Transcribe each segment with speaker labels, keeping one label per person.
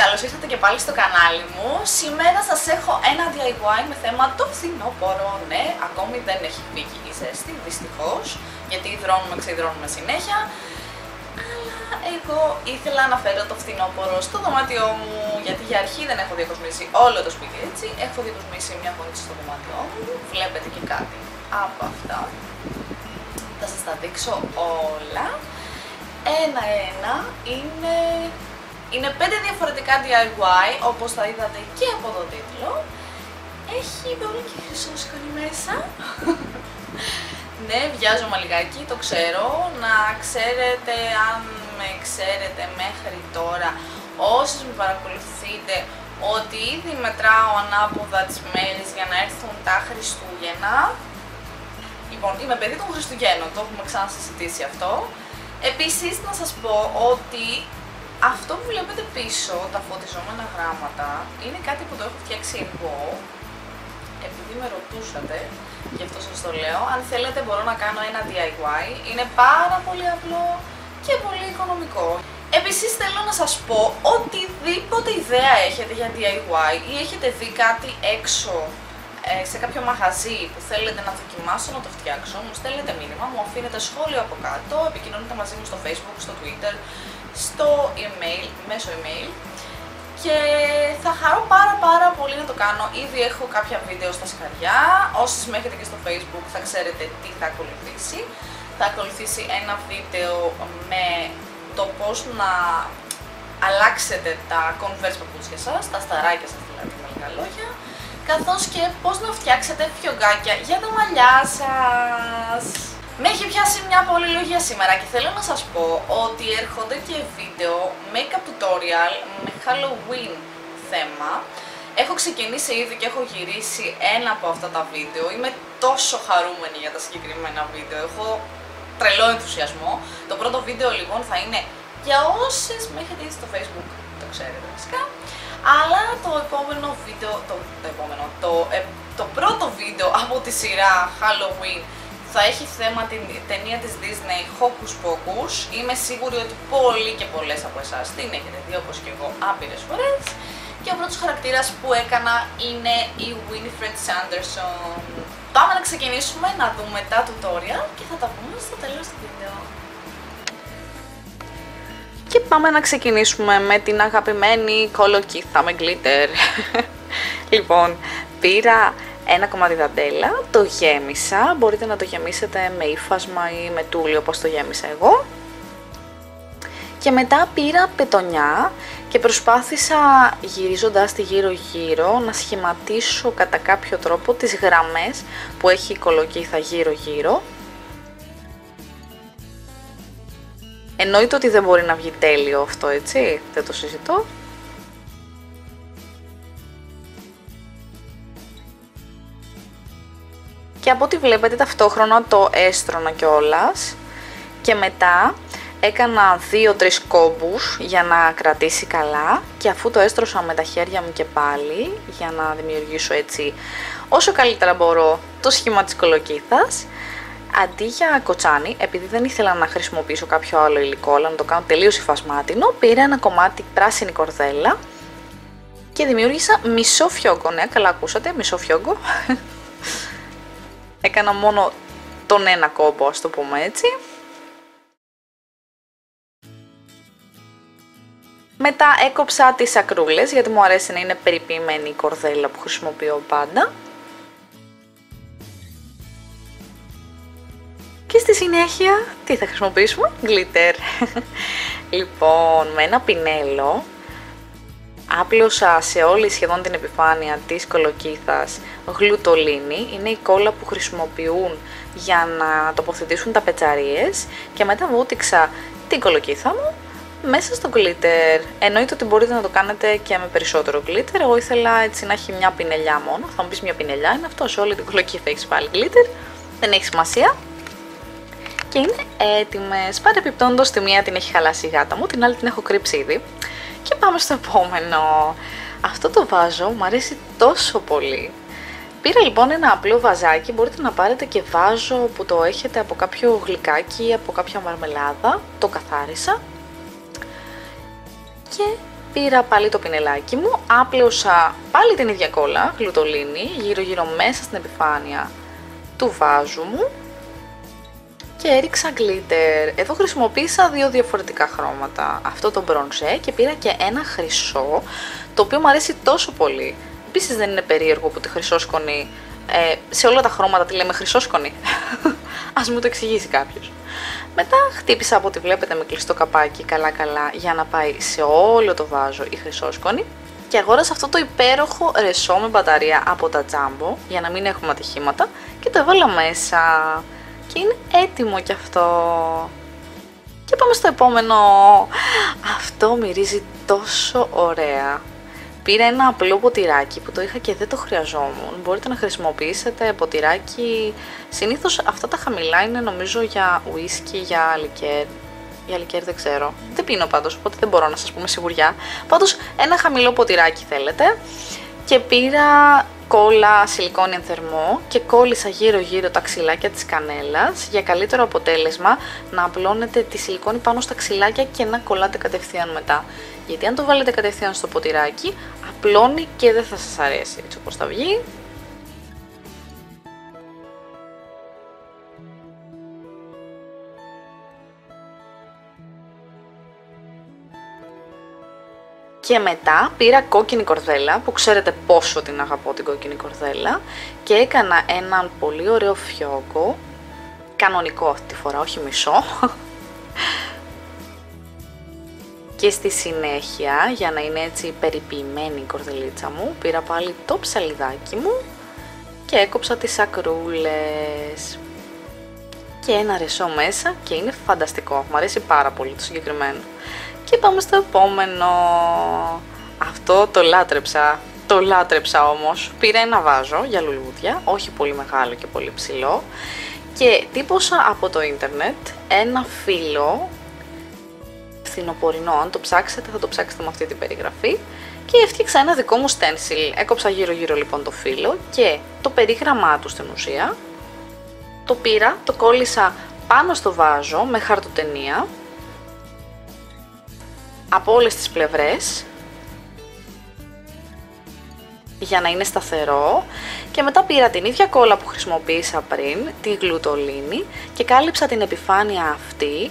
Speaker 1: καλώς ήρθατε και πάλι στο κανάλι μου. Σήμερα σας έχω ένα DIY με θέμα το φθινόπωρο. Ναι, ακόμη δεν έχει φύγει η ζέστη, δυστυχώς, γιατί υδρώνουμε, ξεδρώνουμε συνέχεια. Αλλά εγώ ήθελα να φέρω το φθινόπωρο στο δωμάτιό μου, γιατί για αρχή δεν έχω διακοσμήσει όλο το σπίτι έτσι. Έχω διακοσμήσει μια γωνίτσα στο δωμάτιό μου, βλέπετε και κάτι από αυτά. Θα σας τα δείξω όλα. Ένα-ένα είναι είναι πέντε διαφορετικά DIY, όπως θα είδατε και από τον τίτλο. Έχει πολύ και χρυσό σκόνη μέσα. ναι, βιάζομαι λιγάκι, το ξέρω. Να ξέρετε, αν με ξέρετε μέχρι τώρα, όσοι με παρακολουθείτε, ότι ήδη μετράω ανάποδα τις μέρες για να έρθουν τα Χριστούγεννα. Λοιπόν, είμαι παιδί των Χριστουγέννων, το έχουμε ξανασυζητήσει αυτό. Επίσης, να σας πω ότι αυτό που βλέπετε πίσω, τα φωτιζόμενα γράμματα, είναι κάτι που το έχω φτιάξει εγώ, επειδή με ρωτούσατε, γι' αυτό σας το λέω. Αν θέλετε μπορώ να κάνω ένα DIY, είναι πάρα πολύ απλό και πολύ οικονομικό. Επίσης θέλω να σας πω οτιδήποτε ιδέα έχετε για DIY ή έχετε δει κάτι έξω ε, σε κάποιο μαγαζί που θέλετε να δοκιμάσω να το φτιάξω, μου στέλνετε μήνυμα, μου αφήνετε σχόλιο από κάτω, επικοινωνείτε μαζί μου στο facebook, στο twitter, στο email, μέσω email και θα χαρώ πάρα πάρα πολύ να το κάνω. Ήδη έχω κάποια βίντεο στα σκαριά, όσοι με έχετε και στο facebook θα ξέρετε τι θα ακολουθήσει. Θα ακολουθήσει ένα βίντεο με το πώς να αλλάξετε τα converse παπούτσια σας, τα σταράκια σας δηλαδή με λίγα λόγια, καθώς και πώς να φτιάξετε φιωγκάκια για τα μαλλιά σας. Με έχει πιάσει μια πολυλογία σήμερα και θέλω να σας πω ότι έρχονται και βίντεο make-up tutorial με Halloween θέμα. Έχω ξεκινήσει ήδη και έχω γυρίσει ένα από αυτά τα βίντεο. Είμαι τόσο χαρούμενη για τα συγκεκριμένα βίντεο. Έχω τρελό ενθουσιασμό. Το πρώτο βίντεο λοιπόν θα είναι για όσες με έχετε δει στο facebook, το ξέρετε φυσικά. Αλλά το επόμενο βίντεο, το, το επόμενο, το, ε, το πρώτο βίντεο από τη σειρά Halloween θα έχει θέμα την ταινία της Disney Hocus Pocus. Είμαι σίγουρη ότι πολλοί και πολλές από εσάς την έχετε δει όπως και εγώ άπειρες φορές. Και ο πρώτος χαρακτήρας που έκανα είναι η Winifred Sanderson. Πάμε να ξεκινήσουμε να δούμε τα tutorial και θα τα πούμε στο τέλος του βίντεο. Και πάμε να ξεκινήσουμε με την αγαπημένη κολοκύθα με glitter. λοιπόν, πήρα ένα κομμάτι δαντέλα, το γέμισα, μπορείτε να το γεμίσετε με ύφασμα ή με τούλι όπως το γέμισα εγώ. Και μετά πήρα πετονιά και προσπάθησα γυρίζοντας τη γύρω γύρω να σχηματίσω κατά κάποιο τρόπο τις γραμμές που έχει η κολοκύθα γύρω γύρω. Εννοείται ότι δεν μπορεί να βγει τέλειο αυτό έτσι, δεν το συζητώ. Και από ό,τι βλέπετε ταυτόχρονα το έστρωνα κιόλας. Και μετά έκανα 2-3 κόμπους για να κρατήσει καλά. Και αφού το έστρωσα με τα χέρια μου και πάλι για να δημιουργήσω έτσι όσο καλύτερα μπορώ το σχήμα της κολοκύθας αντί για κοτσάνι, επειδή δεν ήθελα να χρησιμοποιήσω κάποιο άλλο υλικό αλλά να το κάνω τελείως υφασμάτινο πήρα ένα κομμάτι πράσινη κορδέλα και δημιούργησα μισό φιόγκο, ναι καλά ακούσατε, μισό φιόγκο έκανα μόνο τον ένα κόμπο, ας το πούμε έτσι. Μετά έκοψα τις ακρούλες, γιατί μου αρέσει να είναι περιποιημένη η κορδέλα που χρησιμοποιώ πάντα. Και στη συνέχεια, τι θα χρησιμοποιήσουμε, glitter. λοιπόν, με ένα πινέλο Άπλωσα σε όλη σχεδόν την επιφάνεια της κολοκύθας γλουτολίνη, είναι η κόλλα που χρησιμοποιούν για να τοποθετήσουν τα πετσαρίες και μετά βούτυξα την κολοκύθα μου μέσα στο glitter. Εννοείται ότι μπορείτε να το κάνετε και με περισσότερο glitter, εγώ ήθελα έτσι να έχει μια πινελιά μόνο, θα μου πεις μια πινελιά, είναι αυτό, σε όλη την κολοκύθα έχεις πάλι glitter, δεν έχει σημασία. Και είναι έτοιμες, παρεπιπτόντως τη μία την έχει χαλάσει η γάτα μου, την άλλη την έχω κρύψει ήδη. Και πάμε στο επόμενο. Αυτό το βάζο μου αρέσει τόσο πολύ. Πήρα λοιπόν ένα απλό βαζάκι, μπορείτε να πάρετε και βάζο που το έχετε από κάποιο γλυκάκι, από κάποια μαρμελάδα, το καθάρισα και
Speaker 2: πήρα πάλι το πινελάκι μου, άπλωσα πάλι την ίδια κόλλα, γλουτολίνη, γύρω γύρω μέσα στην επιφάνεια του βάζου μου και έριξα glitter. Εδώ χρησιμοποίησα δύο διαφορετικά χρώματα. Αυτό το μπρονζέ και πήρα και ένα χρυσό, το οποίο μου αρέσει τόσο πολύ. Επίσης δεν είναι περίεργο που τη χρυσόσκονη, ε, σε όλα τα χρώματα τη λέμε χρυσόσκονη. Ας μου το εξηγήσει κάποιος. Μετά χτύπησα από ό,τι βλέπετε με κλειστό καπάκι καλά καλά για να πάει σε όλο το βάζο η χρυσόσκονη και αγόρασα αυτό το υπέροχο ρεσό με μπαταρία από τα Jumbo για να μην έχουμε ατυχήματα και το έβαλα μέσα και είναι έτοιμο κι αυτό. Και πάμε στο επόμενο. Αυτό μυρίζει τόσο ωραία. Πήρα ένα απλό ποτηράκι που το είχα και δεν το χρειαζόμουν. Μπορείτε να χρησιμοποιήσετε ποτηράκι. Συνήθως αυτά τα χαμηλά είναι νομίζω για ουίσκι, για λικέρ. Για λικέρ δεν ξέρω. Δεν πίνω πάντως, οπότε δεν μπορώ να σας πούμε σιγουριά. Πάντως ένα χαμηλό ποτηράκι θέλετε. Και πήρα κόλλα σιλικόνη εν θερμό και κόλλησα γύρω γύρω τα ξυλάκια της κανέλας για καλύτερο αποτέλεσμα να απλώνετε τη σιλικόνη πάνω στα ξυλάκια και να κολλάτε κατευθείαν μετά. Γιατί αν το βάλετε κατευθείαν στο ποτηράκι, απλώνει και δεν θα σας αρέσει έτσι όπως θα βγει. Και μετά πήρα κόκκινη κορδέλα, που ξέρετε πόσο την αγαπώ την κόκκινη κορδέλα, και έκανα έναν πολύ ωραίο φιόγκο, κανονικό αυτή τη φορά, όχι μισό. και στη συνέχεια, για να είναι έτσι περιποιημένη η κορδελίτσα μου, πήρα πάλι το ψαλιδάκι μου και έκοψα τις ακρούλες. Και ένα ρεσό μέσα και είναι φανταστικό, μου αρέσει πάρα πολύ το συγκεκριμένο. Και πάμε στο επόμενο. Αυτό το λάτρεψα. Το λάτρεψα όμως. Πήρα ένα βάζο για λουλούδια, όχι πολύ μεγάλο και πολύ ψηλό. Και τύπωσα από το ίντερνετ ένα φύλλο φθινοπορεινό. Αν το ψάξετε θα το ψάξετε με αυτή την περιγραφή. Και έφτιαξα ένα δικό μου stencil. Έκοψα γύρω γύρω λοιπόν το φύλλο και το περίγραμμά του στην ουσία. Το πήρα, το κόλλησα πάνω στο βάζο με χαρτοτενία από όλες τις πλευρές για να είναι σταθερό και μετά πήρα την ίδια κόλλα που χρησιμοποίησα πριν, τη γλουτολίνη και κάλυψα την επιφάνεια αυτή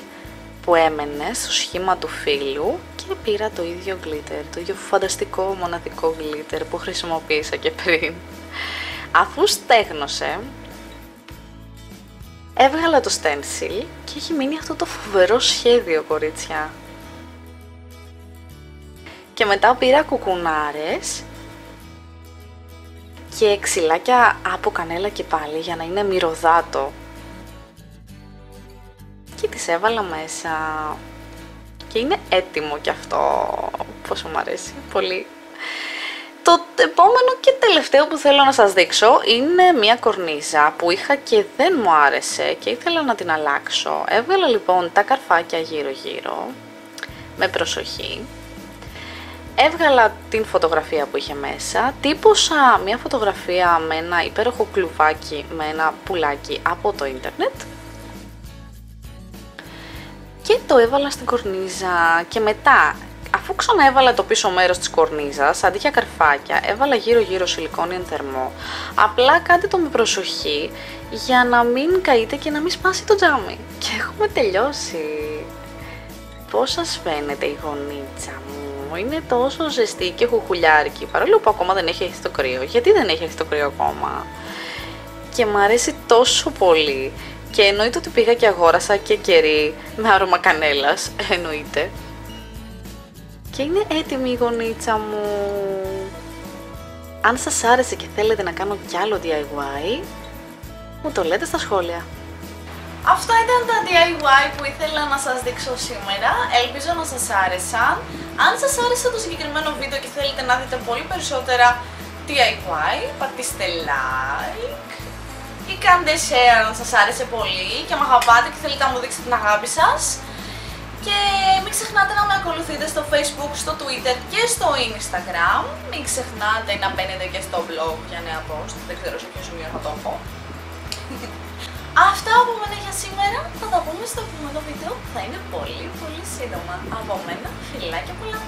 Speaker 2: που έμενε στο σχήμα του φύλου και πήρα το ίδιο glitter, το ίδιο φανταστικό μοναδικό glitter που χρησιμοποίησα και πριν. Αφού στέγνωσε, έβγαλα το stencil και έχει μείνει αυτό το φοβερό σχέδιο κορίτσια και μετά πήρα κουκουνάρες και ξυλάκια από κανέλα και πάλι για να είναι μυρωδάτο. Και τις έβαλα μέσα. Και είναι έτοιμο κι αυτό πόσο μου αρέσει. Πολύ. Το επόμενο και τελευταίο που θέλω να σας δείξω είναι μια κορνίζα που είχα και δεν μου άρεσε και ήθελα να την αλλάξω. Έβγαλα λοιπόν τα καρφάκια γύρω γύρω με προσοχή έβγαλα την φωτογραφία που είχε μέσα, τύπωσα μια φωτογραφία με ένα υπέροχο κλουβάκι με ένα πουλάκι από το ίντερνετ και το έβαλα στην κορνίζα και μετά αφού ξαναέβαλα το πίσω μέρος της κορνίζας, αντί για καρφάκια, έβαλα γύρω γύρω σιλικόνι εν θερμό. Απλά κάντε το με προσοχή για να μην καείτε και να μην σπάσει το τζάμι. Και έχουμε τελειώσει. Πώς σας φαίνεται η γονίτσα μου; Είναι τόσο ζεστή και χουχουλιάρικη, παρόλο που ακόμα δεν έχει έρθει το κρύο. Γιατί δεν έχει έρθει το κρύο ακόμα; Και μου αρέσει τόσο πολύ. Και εννοείται ότι πήγα και αγόρασα και κερί με άρωμα κανέλας, εννοείται. Και είναι έτοιμη η γονίτσα μου. Αν σας άρεσε και θέλετε να κάνω κι άλλο DIY, μου το λέτε στα σχόλια.
Speaker 1: Αυτά ήταν τα DIY που ήθελα να σας δείξω σήμερα. Ελπίζω να σας άρεσαν. Αν σας άρεσε το συγκεκριμένο βίντεο και θέλετε να δείτε πολύ περισσότερα DIY, πατήστε like ή κάντε share αν σας άρεσε πολύ και με αγαπάτε και θέλετε να μου δείξετε την αγάπη σας. Και μην ξεχνάτε να με ακολουθείτε στο facebook, στο twitter και στο instagram. Μην ξεχνάτε να μπαίνετε και στο blog για νέα post, δεν ξέρω σε ποιο σημείο θα το έχω. Αυτά από μένα για σήμερα. Θα τα πούμε στο επόμενο βίντεο. Θα είναι πολύ πολύ σύντομα. Από μένα, φιλάκια πολλά.